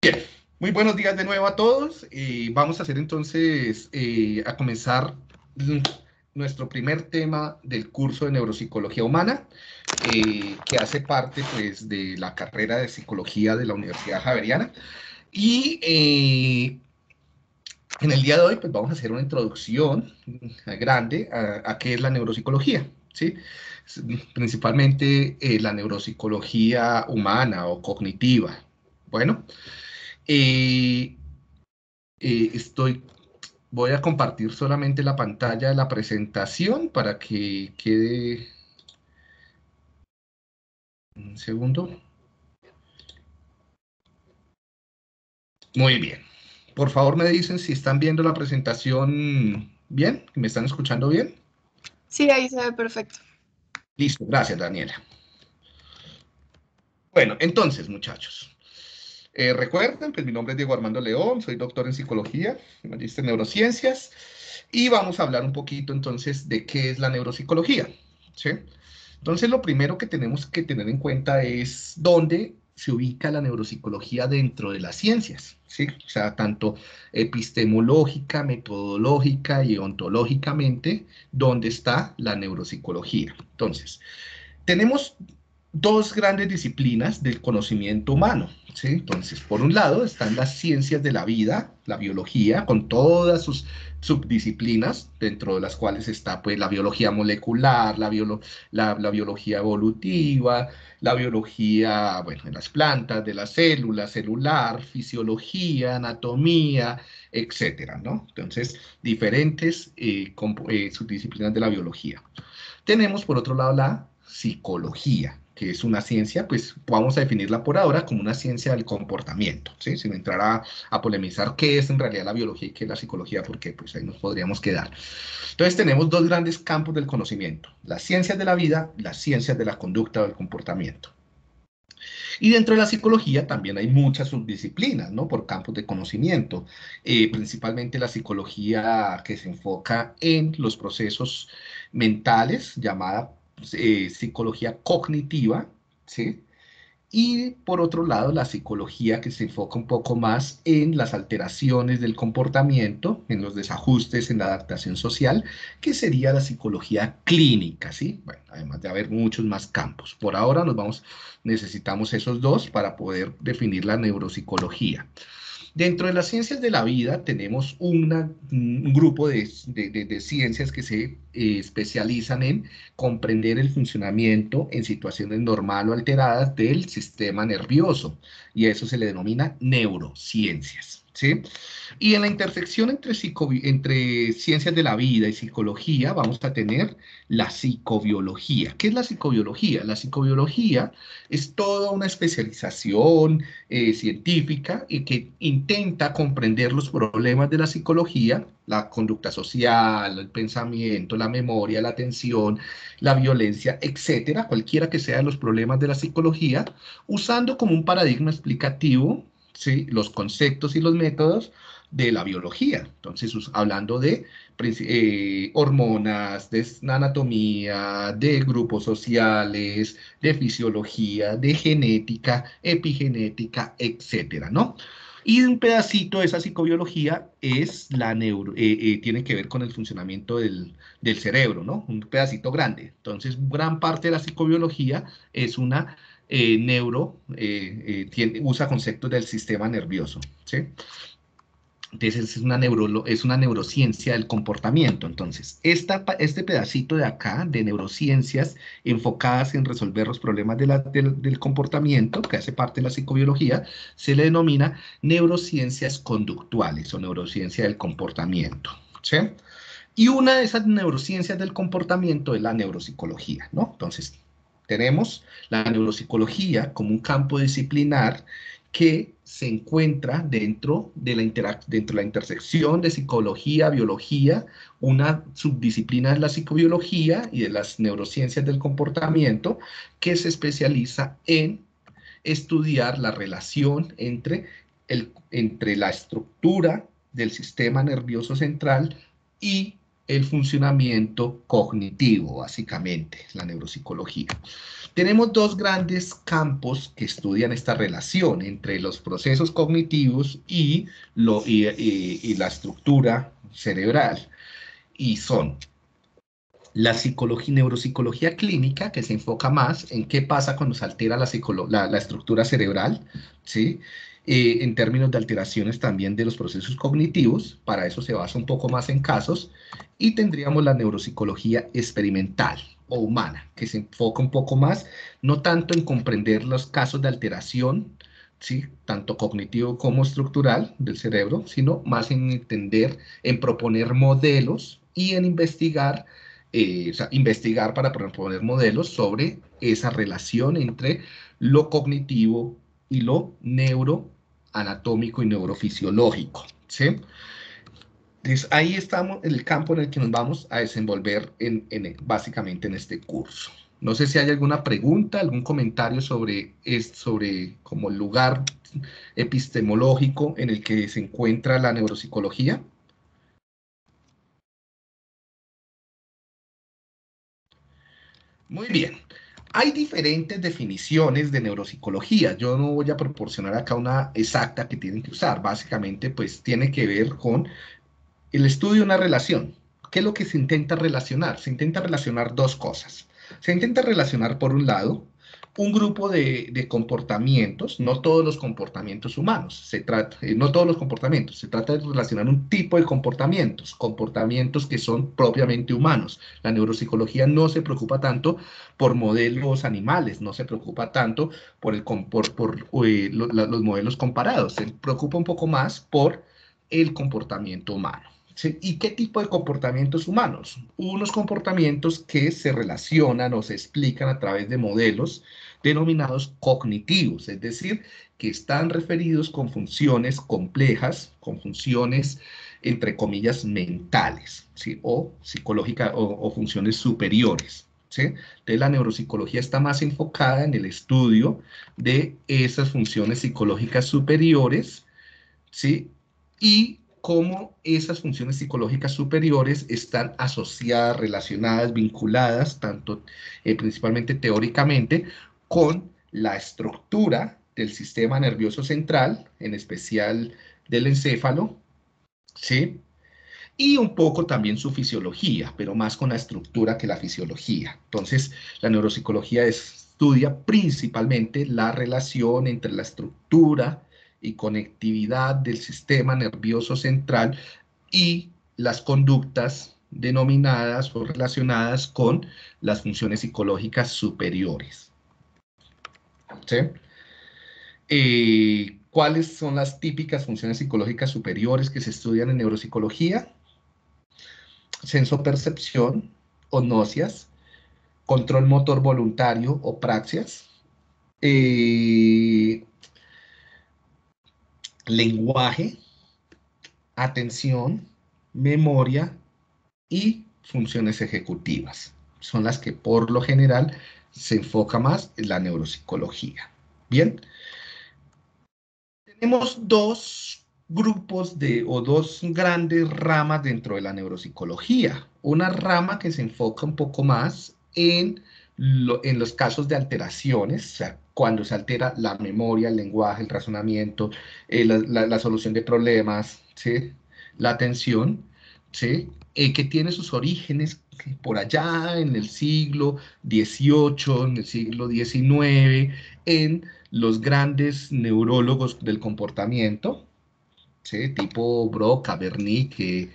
Bien, muy buenos días de nuevo a todos. Eh, vamos a hacer entonces, eh, a comenzar nuestro primer tema del curso de Neuropsicología Humana, eh, que hace parte pues de la carrera de Psicología de la Universidad Javeriana. Y en el día de hoy pues vamos a hacer una introducción grande a, a qué es la neuropsicología, ¿sí? Principalmente la neuropsicología humana o cognitiva. Bueno, eh, eh, estoy, voy a compartir solamente la pantalla de la presentación para que quede... Un segundo. Muy bien. Por favor me dicen si están viendo la presentación bien, me están escuchando bien. Sí, ahí se ve perfecto. Listo, gracias Daniela. Bueno, entonces muchachos, eh, recuerden, pues mi nombre es Diego Armando León, soy doctor en psicología, magíster en neurociencias, y vamos a hablar un poquito entonces de qué es la neuropsicología. ¿sí? Entonces, lo primero que tenemos que tener en cuenta es dónde se ubica la neuropsicología dentro de las ciencias, ¿sí? O sea, tanto epistemológica, metodológica y ontológicamente, dónde está la neuropsicología. Entonces, tenemos dos grandes disciplinas del conocimiento humano. Entonces, por un lado están las ciencias de la vida, la biología, con todas sus subdisciplinas, dentro de las cuales está pues, la biología molecular, la, biología evolutiva, la biología, bueno, en las plantas, de la célula, celular, fisiología, anatomía, etcétera. Entonces, diferentes eh, eh, subdisciplinas de la biología. Tenemos, por otro lado, la psicología, que es una ciencia, pues vamos a definirla por ahora como una ciencia del comportamiento, ¿sí? sin entrar a, a, polemizar qué es en realidad la biología y qué es la psicología, porque pues ahí nos podríamos quedar. Entonces tenemos dos grandes campos del conocimiento, las ciencias de la vida, las ciencias de la conducta o del comportamiento. Y dentro de la psicología también hay muchas subdisciplinas, ¿no? Por campos de conocimiento, eh, principalmente la psicología que se enfoca en los procesos mentales, llamada eh, psicología cognitiva, ¿sí? Y por otro lado, la psicología que se enfoca un poco más en las alteraciones del comportamiento, en los desajustes, en la adaptación social, que sería la psicología clínica, ¿sí? Bueno, además de haber muchos más campos. Por ahora nos vamos, necesitamos esos dos para poder definir la neuropsicología. Dentro de las ciencias de la vida tenemos un grupo de, ciencias que se eh, especializan en comprender el funcionamiento en situaciones normal o alteradas del sistema nervioso y a eso se le denomina neurociencias. Y en la intersección entre, entre ciencias de la vida y psicología vamos a tener la psicobiología. ¿Qué es la psicobiología? La psicobiología es toda una especialización eh, científica y que intenta comprender los problemas de la psicología, la conducta social, el pensamiento, la memoria, la atención, la violencia, etcétera, cualquiera que sean los problemas de la psicología, usando como un paradigma explicativo ¿sí? los conceptos y los métodos de la biología. Entonces, hablando de eh, hormonas, de anatomía, de grupos sociales, de fisiología, de genética, epigenética, etcétera, ¿no? Y un pedacito de esa psicobiología es la eh, eh, tiene que ver con el funcionamiento del, del, cerebro, ¿no? Un pedacito grande. Entonces, gran parte de la psicobiología es una eh, neuro, eh, eh, usa conceptos del sistema nervioso, ¿sí? Entonces es una, neuro, es una neurociencia del comportamiento. Entonces, este pedacito de acá, de neurociencias enfocadas en resolver los problemas del, comportamiento, que hace parte de la psicobiología, se le denomina neurociencias conductuales o neurociencia del comportamiento. ¿sí? Y una de esas neurociencias del comportamiento es la neuropsicología, ¿no? Entonces, tenemos la neuropsicología como un campo disciplinar que se encuentra dentro de la, dentro de la intersección de psicología, biología, una subdisciplina de la psicobiología y de las neurociencias del comportamiento que se especializa en estudiar la relación entre, el, entre la estructura del sistema nervioso central y el funcionamiento cognitivo, básicamente, la neuropsicología. Tenemos dos grandes campos que estudian esta relación entre los procesos cognitivos y, la estructura cerebral. Y son la psicología, neuropsicología clínica, que se enfoca más en qué pasa cuando se altera la, la, la estructura cerebral, ¿sí? Eh, en términos de alteraciones también de los procesos cognitivos, para eso se basa un poco más en casos, y tendríamos la neuropsicología experimental o humana, que se enfoca un poco más, no tanto en comprender los casos de alteración, ¿sí? tanto cognitivo como estructural del cerebro, sino más en entender, en proponer modelos y en investigar, eh, o sea, investigar para proponer modelos sobre esa relación entre lo cognitivo y lo neuro anatómico y neurofisiológico. ¿sí? Entonces, ahí estamos en el campo en el que nos vamos a desenvolver en, básicamente en este curso. No sé si hay alguna pregunta, algún comentario sobre, sobre como el lugar epistemológico en el que se encuentra la neuropsicología. Muy bien. Hay diferentes definiciones de neuropsicología. Yo no voy a proporcionar acá una exacta que tienen que usar. Básicamente, pues tiene que ver con el estudio de una relación. ¿Qué es lo que se intenta relacionar? Se intenta relacionar dos cosas. Se intenta relacionar, por un lado, un grupo de, comportamientos, no todos los comportamientos humanos, se trata, eh, no todos los comportamientos, se trata de relacionar un tipo de comportamientos, comportamientos que son propiamente humanos. La neuropsicología no se preocupa tanto por modelos animales, no se preocupa tanto por, el, por, por eh, los modelos comparados, se preocupa un poco más por el comportamiento humano. ¿Y qué tipo de comportamientos humanos? Unos comportamientos que se relacionan o se explican a través de modelos denominados cognitivos, es decir, que están referidos con funciones complejas, con funciones entre comillas mentales, ¿sí? o psicológicas o, funciones superiores. ¿sí? Entonces la neuropsicología está más enfocada en el estudio de esas funciones psicológicas superiores, ¿sí? y cómo esas funciones psicológicas superiores están asociadas, relacionadas, vinculadas, tanto eh, principalmente teóricamente, con la estructura del sistema nervioso central, en especial del encéfalo, ¿sí? Y un poco también su fisiología, pero más con la estructura que la fisiología. Entonces, la neuropsicología estudia principalmente la relación entre la estructura y conectividad del sistema nervioso central y las conductas denominadas o relacionadas con las funciones psicológicas superiores. ¿Cuáles son las típicas funciones psicológicas superiores que se estudian en neuropsicología? Sensopercepción o nocias, control motor voluntario o praxias, lenguaje, atención, memoria y funciones ejecutivas. Son las que por lo general se enfoca más en la neuropsicología. Bien, tenemos dos grupos de o dos grandes ramas dentro de la neuropsicología. Una rama que se enfoca un poco más en, en los casos de alteraciones, cuando se altera la memoria, el lenguaje, el razonamiento, eh, la, solución de problemas, ¿sí? la atención, ¿sí? Eh, que tiene sus orígenes por allá en el siglo XVIII, en el siglo XIX, en los grandes neurólogos del comportamiento, tipo Broca, Wernicke,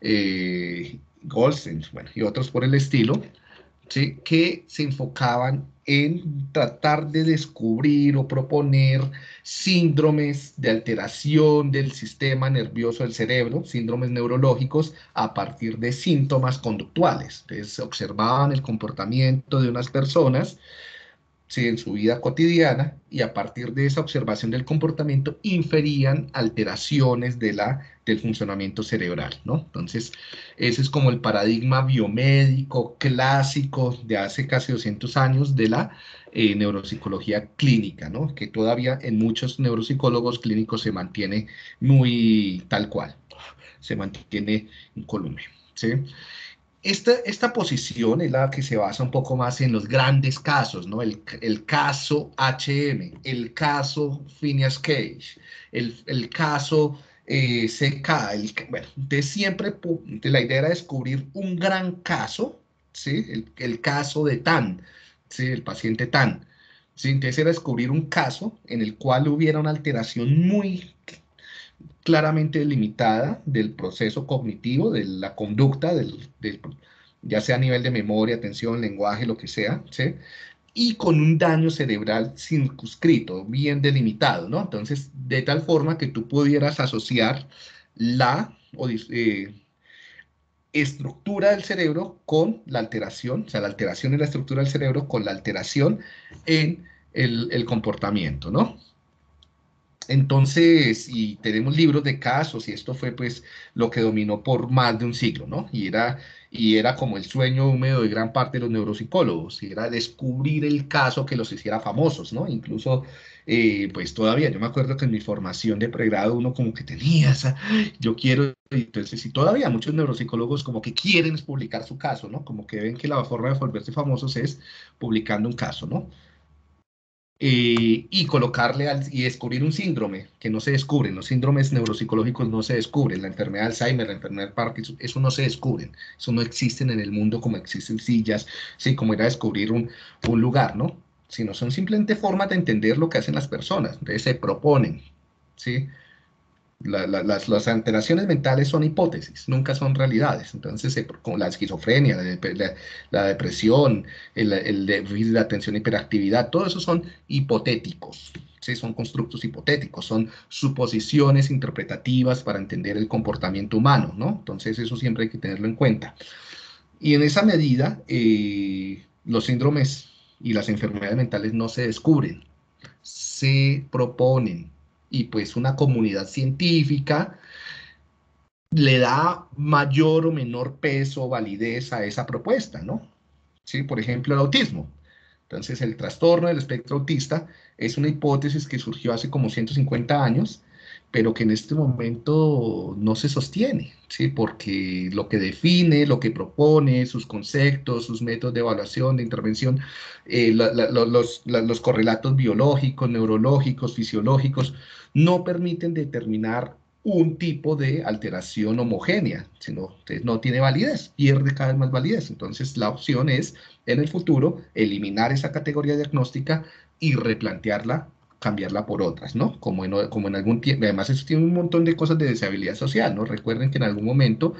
eh, Goldstein, bueno, y otros por el estilo, que se enfocaban en tratar de descubrir o proponer síndromes de alteración del sistema nervioso del cerebro, síndromes neurológicos, a partir de síntomas conductuales. Entonces, observaban el comportamiento de unas personas en su vida cotidiana y a partir de esa observación del comportamiento inferían alteraciones de la, del funcionamiento cerebral, ¿no? Entonces, ese es como el paradigma biomédico clásico de hace casi 200 años de la eh, neuropsicología clínica, ¿no? Que todavía en muchos neuropsicólogos clínicos se mantiene muy tal cual, se mantiene incolume, ¿sí? Esta, esta posición es la que se basa un poco más en los grandes casos, ¿no? El, el caso HM, el caso Phineas Cage, el, el caso eh, CK, bueno, de siempre la idea era descubrir un gran caso, ¿sí? El, el caso de Tan, ¿sí? El paciente Tan. ¿sí? Entonces era descubrir un caso en el cual hubiera una alteración muy claramente delimitada del proceso cognitivo, de la conducta, del, ya sea a nivel de memoria, atención, lenguaje, lo que sea, ¿sí? y con un daño cerebral circunscrito, bien delimitado, ¿no? Entonces, de tal forma que tú pudieras asociar la eh, estructura del cerebro con la alteración, o sea, la alteración en la estructura del cerebro con la alteración en el comportamiento, ¿no? Entonces, y tenemos libros de casos, y esto fue pues lo que dominó por más de un siglo, ¿no? Y era, y era como el sueño húmedo de gran parte de los neuropsicólogos, y era descubrir el caso que los hiciera famosos, ¿no? Incluso, eh, pues todavía, yo me acuerdo que en mi formación de pregrado uno como que tenía esa, yo quiero, entonces, y todavía muchos neuropsicólogos como que quieren publicar su caso, ¿no? Como que ven que la forma de volverse famosos es publicando un caso, ¿no? Y colocarle al, y descubrir un síndrome que no se descubren. Los síndromes neuropsicológicos no se descubren. La enfermedad de Alzheimer, la enfermedad de Parkinson, eso no se descubren. Eso no existen en el mundo como existen sillas, sí, como era descubrir un, un lugar, ¿no? Sino son simplemente formas de entender lo que hacen las personas. Entonces se proponen, ¿sí? Las, las, alteraciones mentales son hipótesis, nunca son realidades. Entonces, como la esquizofrenia, la, depresión, el, el déficit de atención hiperactividad, todo eso son hipotéticos, ¿sí? son constructos hipotéticos, son suposiciones interpretativas para entender el comportamiento humano, ¿no? Entonces, eso siempre hay que tenerlo en cuenta. Y en esa medida, eh, los síndromes y las enfermedades mentales no se descubren, se proponen, y pues una comunidad científica le da mayor o menor peso o validez a esa propuesta, ¿no? Sí, por ejemplo, el autismo. Entonces, el trastorno del espectro autista es una hipótesis que surgió hace como 150 años pero que en este momento no se sostiene, ¿sí? porque lo que define, lo que propone, sus conceptos, sus métodos de evaluación, de intervención, eh, los, los, correlatos biológicos, neurológicos, fisiológicos, no permiten determinar un tipo de alteración homogénea, sino no tiene validez, pierde cada vez más validez. Entonces la opción es, en el futuro, eliminar esa categoría diagnóstica y replantearla cambiarla por otras, ¿no? Como en, como en algún tiempo, además eso tiene un montón de cosas de deshabilidad social, ¿no? Recuerden que en algún momento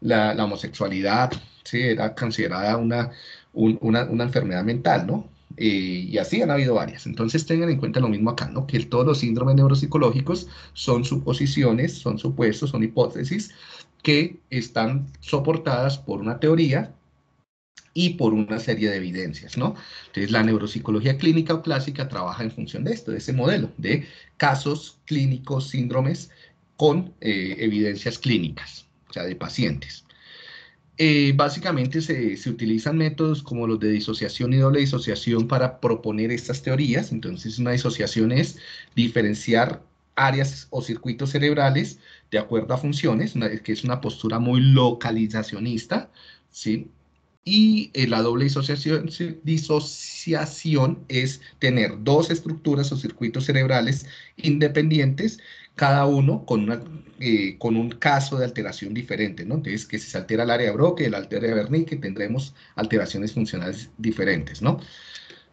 la, homosexualidad, ¿sí? Era considerada una, una, una, enfermedad mental, ¿no? Eh, y así han habido varias. Entonces tengan en cuenta lo mismo acá, ¿no? Que todos los síndromes neuropsicológicos son suposiciones, son supuestos, son hipótesis que están soportadas por una teoría y por una serie de evidencias, ¿no? Entonces, la neuropsicología clínica o clásica trabaja en función de esto, de ese modelo, de casos clínicos, síndromes con eh, evidencias clínicas, o sea, de pacientes. Eh, básicamente se, se, utilizan métodos como los de disociación y doble disociación para proponer estas teorías. Entonces, una disociación es diferenciar áreas o circuitos cerebrales de acuerdo a funciones, que es una postura muy localizacionista, ¿sí? Y eh, la doble disociación, es tener dos estructuras o circuitos cerebrales independientes, cada uno con, eh, con un caso de alteración diferente, ¿no? Entonces, que si se altera el área de Broca, el área de Wernicke, tendremos alteraciones funcionales diferentes, ¿no?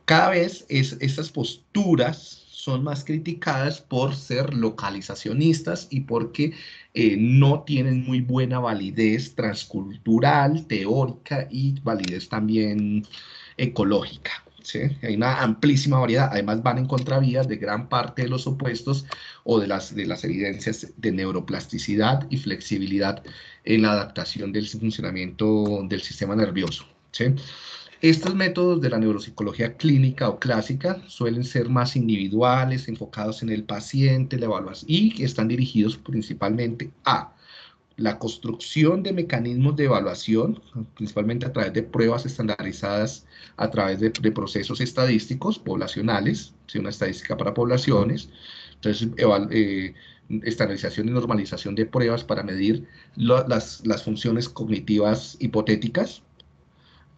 Cada vez es, estas posturas son más criticadas por ser localizacionistas y porque eh, no tienen muy buena validez transcultural, teórica y validez también ecológica. ¿sí? Hay una amplísima variedad, además van en contravías de gran parte de los opuestos o de las, de las evidencias de neuroplasticidad y flexibilidad en la adaptación del funcionamiento del sistema nervioso. ¿sí? Estos métodos de la neuropsicología clínica o clásica suelen ser más individuales, enfocados en el paciente, la evaluación, y están dirigidos principalmente a la construcción de mecanismos de evaluación, principalmente a través de pruebas estandarizadas, a través de, procesos estadísticos poblacionales, una estadística para poblaciones, entonces eh, estandarización y normalización de pruebas para medir las, las, funciones cognitivas hipotéticas.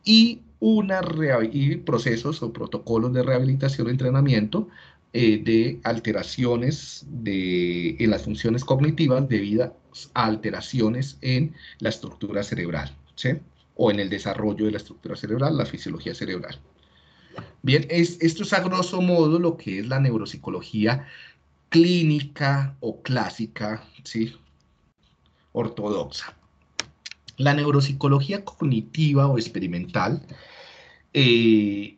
Y, una y procesos o protocolos de rehabilitación o entrenamiento eh, de alteraciones de, en las funciones cognitivas debidas a alteraciones en la estructura cerebral, o en el desarrollo de la estructura cerebral, la fisiología cerebral. Bien, es, esto es a grosso modo lo que es la neuropsicología clínica o clásica, ¿sí? ortodoxa. La neuropsicología cognitiva o experimental eh,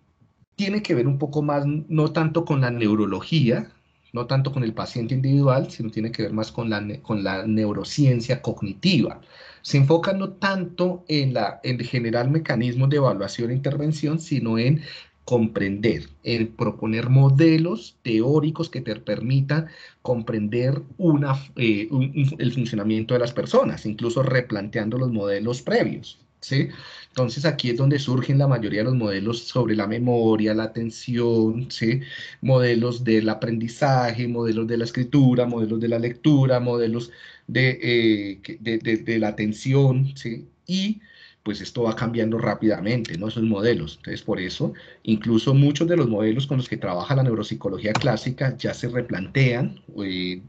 tiene que ver un poco más, no tanto con la neurología, no tanto con el paciente individual, sino tiene que ver más con la, con la neurociencia cognitiva. Se enfoca no tanto en, la, en generar mecanismos de evaluación e intervención, sino en comprender, en proponer modelos teóricos que te permitan comprender una, eh, el funcionamiento de las personas, incluso replanteando los modelos previos. ¿sí? Entonces aquí es donde surgen la mayoría de los modelos sobre la memoria, la atención, ¿sí? Modelos del aprendizaje, modelos de la escritura, modelos de la lectura, modelos de, eh, de, la atención, ¿sí? Y pues esto va cambiando rápidamente, ¿no? Esos modelos. Entonces, por eso, incluso muchos de los modelos con los que trabaja la neuropsicología clásica ya se replantean eh,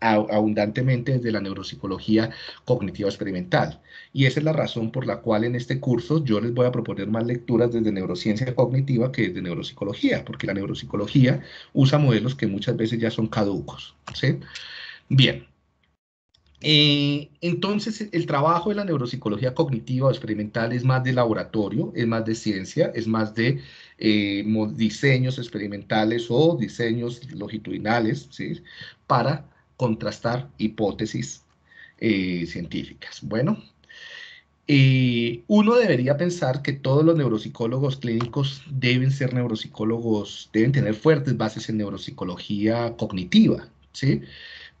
abundantemente desde la neuropsicología cognitiva experimental. Y esa es la razón por la cual en este curso yo les voy a proponer más lecturas desde neurociencia cognitiva que desde neuropsicología, porque la neuropsicología usa modelos que muchas veces ya son caducos. ¿sí? Bien. Eh, entonces, el trabajo de la neuropsicología cognitiva experimental es más de laboratorio, es más de ciencia, es más de eh, diseños experimentales o diseños longitudinales, ¿sí? Para contrastar hipótesis eh, científicas. Bueno, uno debería pensar que todos los neuropsicólogos clínicos deben ser neuropsicólogos, deben tener fuertes bases en neuropsicología cognitiva, ¿sí?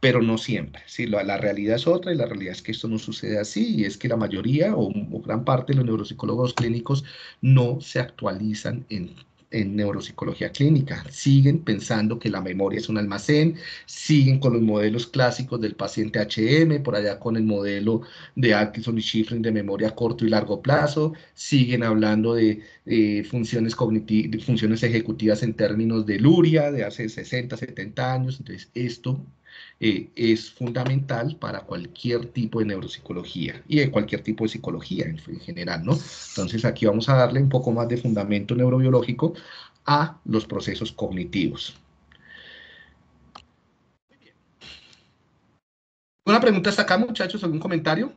Pero no siempre, ¿sí? La, realidad es otra y la realidad es que esto no sucede así y es que la mayoría o, o gran parte de los neuropsicólogos clínicos no se actualizan en en neuropsicología clínica. Siguen pensando que la memoria es un almacén, siguen con los modelos clásicos del paciente HM, por allá con el modelo de Atkinson y Schifrin de memoria a corto y largo plazo, siguen hablando de funciones cognitivas, funciones ejecutivas en términos de Luria de hace 60, 70 años. Entonces, esto eh, es fundamental para cualquier tipo de neuropsicología y de cualquier tipo de psicología en, general, ¿no? Entonces aquí vamos a darle un poco más de fundamento neurobiológico a los procesos cognitivos. ¿Una pregunta hasta acá, muchachos? ¿Algún comentario?